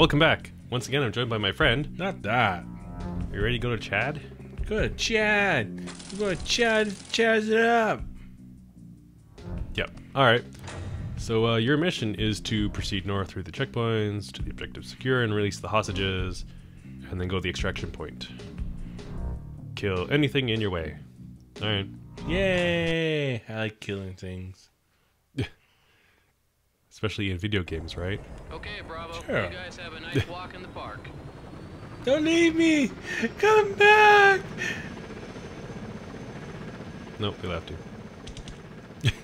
Welcome back. Once again, I'm joined by my friend. Not that. Are you ready to go to Chad? Go to Chad. Go to Chad. Chaz it up. Yep. All right. So uh, your mission is to proceed north through the checkpoints to the objective secure and release the hostages, and then go to the extraction point. Kill anything in your way. All right. Yay! I like killing things. Especially in video games, right? Okay, Bravo. Sure. You guys have a nice walk in the park. Don't leave me! Come back! Nope, you left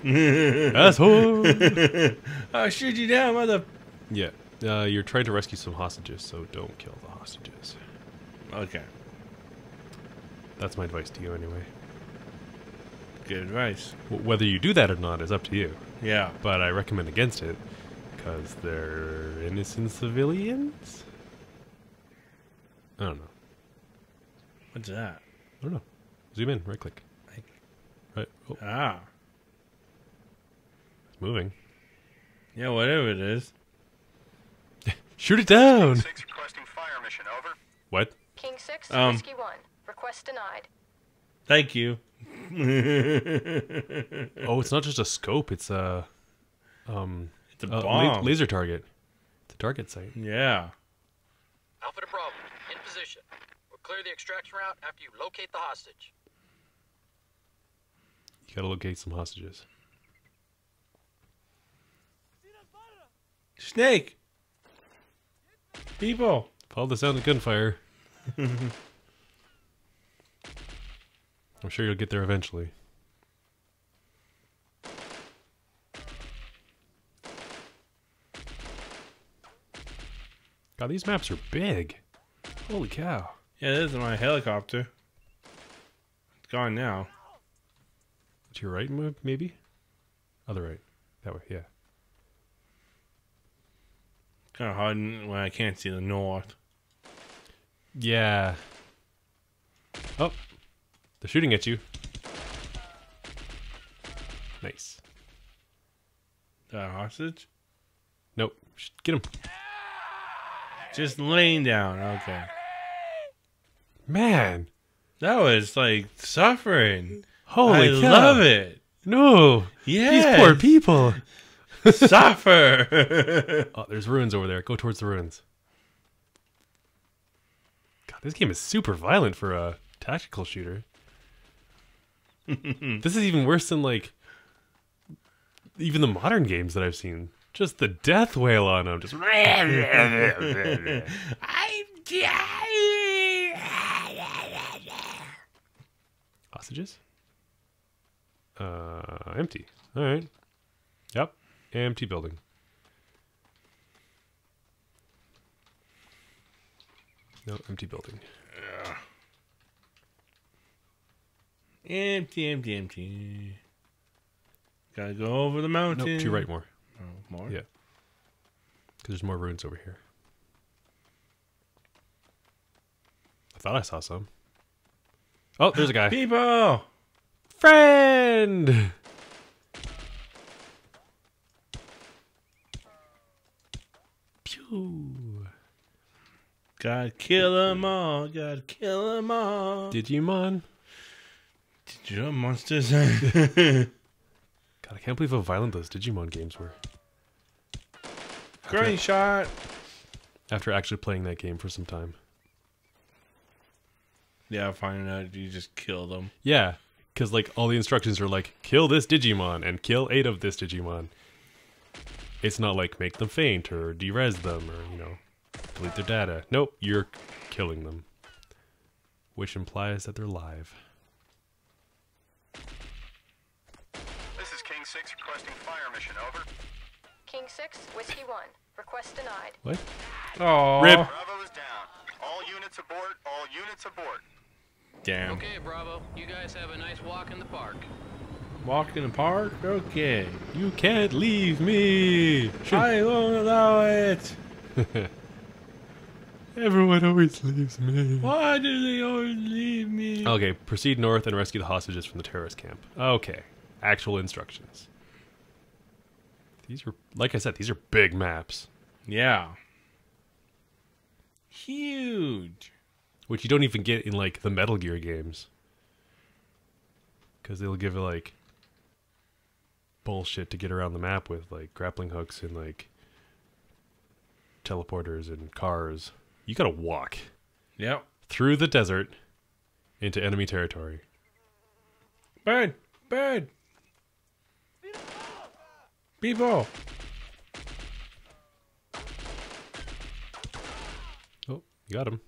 you. Asshole! I'll shoot you down, mother. yeah. Uh, you're trying to rescue some hostages, so don't kill the hostages. Okay. That's my advice to you, anyway. Good advice. Whether you do that or not is up to you. Yeah. but I recommend against it because they're innocent civilians. I don't know. What's that? I don't know. Zoom in, right click. Like- Right. Oh, Ah. it's moving. Yeah, whatever it is. Shoot it down. Six requesting fire mission, over. What? King 6, Um. Whiskey 1. Request denied. Thank you. Oh, it's not just a scope. It's a um It's a a la- laser target. It's a target site. Yeah. Alpha to Bravo, in position. We'll clear the extraction route after you locate the hostage. You gotta locate some hostages. Snake. People. Follow the sound of gunfire. I'm sure you'll get there eventually. God, these maps are big. Holy cow. Yeah, this is my helicopter. It's gone now. To your right, maybe? Other right. That way, yeah. Kind of hard when I can't see the north. Yeah. Oh, they're shooting at you. Nice. That hostage? Nope. Get him. Just laying down. Okay. Man. That was like suffering. Holy I cow. love it. No. Yeah. These poor people. Suffer. Oh, there's ruins over there. Go towards the ruins. God, this game is super violent for a tactical shooter. this is even worse than like even the modern games that I've seen. Just the death wail on them. Just I'm dying. hostages. Uh, empty. All right. Yep. Empty building. No, empty building. Empty, empty, empty. Gotta go over the mountain. Nope, to right more. Oh, more? Yeah. Because there's more ruins over here. I thought I saw some. Oh, there's a guy. People! Friend! Pew. Gotta kill them all. Gotta kill them all. Digimon. Did you know monsters? God, I can't believe how violent those Digimon games were. Great shot. After actually playing that game for some time. Yeah, finding out you just kill them. Yeah, because like all the instructions are like kill this Digimon and kill eight of this Digimon. It's not like make them faint or derez them or you know delete their data. Nope, you're killing them, which implies that they're live. This is King 6 requesting fire mission, over. King 6, Whiskey 1. Request denied. What? Oh, Rip. Bravo is down. All units abort. All units abort. Damn. Okay, Bravo. You guys have a nice walk in the park. Walk in the park? Okay. You can't leave me. Shoot. I won't allow it. Everyone always leaves me. Why do they always leave me? Okay, proceed north and rescue the hostages from the terrorist camp. Okay, actual instructions. These are, like I said, these are big maps. Yeah. Huge. which you don't even get in like the Metal Gear games, because they'll give it like bullshit to get around the map with like grappling hooks and like teleporters and cars. You gotta walk Yep. through the desert into enemy territory. Bird. Bird. People. Oh, you got him.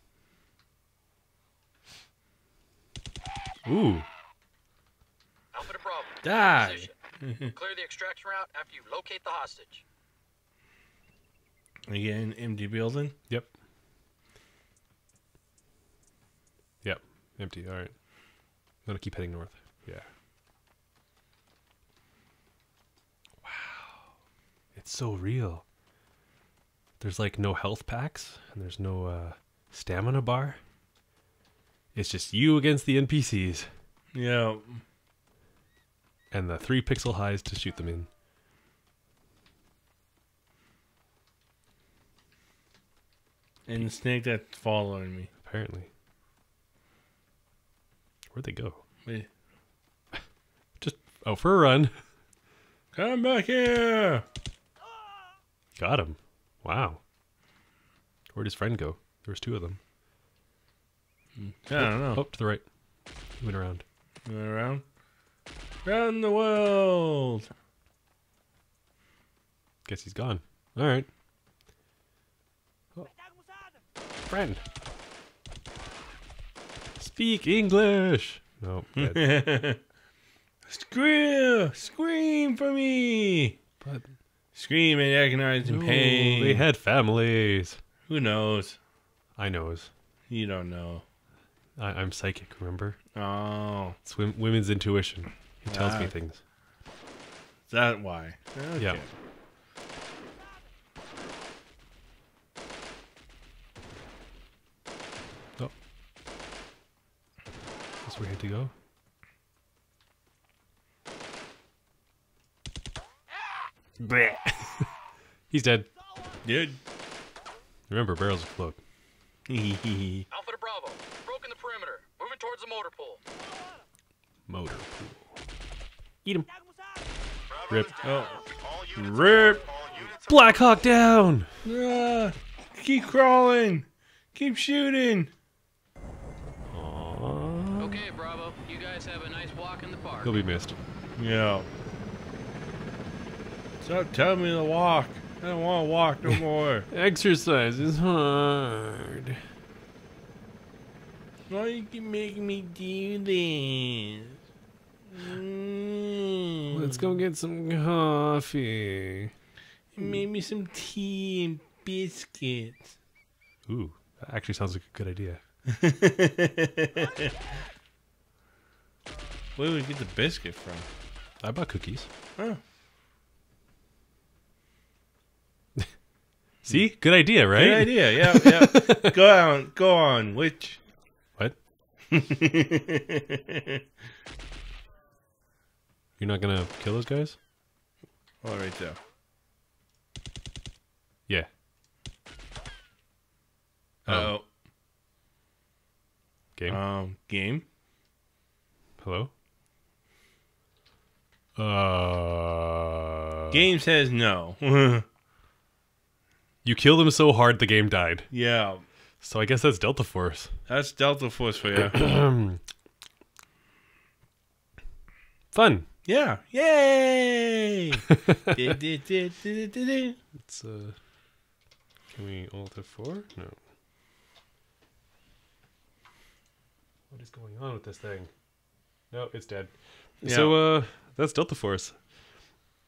Ooh, Alpha to Bravo. Die. Position. Clear the extraction route after you locate the hostage. Again, empty building. yep. Yep, empty. All right. I'm gonna keep heading north. Yeah. It's so real. There's like no health packs and there's no uh, stamina bar. It's just you against the NPCs Yeah. and the three pixel highs to shoot them in. And the snake that's following me. Apparently. Where'd they go? Wait. Just oh for a run. Come back here. Got him. Wow. Where'd his friend go? There was two of them. I don't know. Oh, to the right. He went around. Going around. Around the world. Guess he's gone. All right. Oh. Friend. Speak English. No. Scream! Scream for me! but Scream in agonizing pain. they had families. Who knows? I knows. You don't know. I, I'm psychic. Remember? Oh, It's wom- women's intuition. He tells me Ah. things. is that why? Okay. Yeah. Oh. That's where we had to go. He's dead. Dude. Remember, barrels explode. Alpha to Bravo. Broken the perimeter. Moving towards the motor pool. Motor pool. Eat him. Rip. Oh. Rip. All units Black Hawk down! Ah, keep crawling. Keep shooting. Aww. Okay, Bravo. You guys have a nice walk in the park. He'll be missed. Yeah. Stop telling me to walk. I don't want to walk no more. Exercise is hard. Why you keep making me do this? Mm. Let's go get some coffee. Make me some tea and biscuits. Ooh, that actually sounds like a good idea. Where did we get the biscuit from? I bought cookies. Huh. See? Good idea, right? Good idea. Yeah, yeah. go on. Go on. Which? What? oh, You're not gonna kill those guys? All right, there. Yeah. Oh. Game. Um, game. Hello? Uh. Game says no. You killed him so hard the game died. yeah. So I guess that's Delta Force. That's Delta Force for you. Fun. yeah. Yay! It's uh. Can we alter four? No. What is going on with this thing? No, it's dead. Yeah. So uh, that's Delta Force.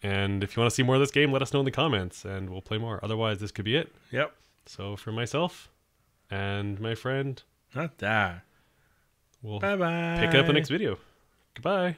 And if you want to see more of this game, let us know in the comments, and we'll play more. Otherwise, this could be it. Yep. So for myself and my friend, Not that. we'll Bye bye. pick up the next video. Goodbye.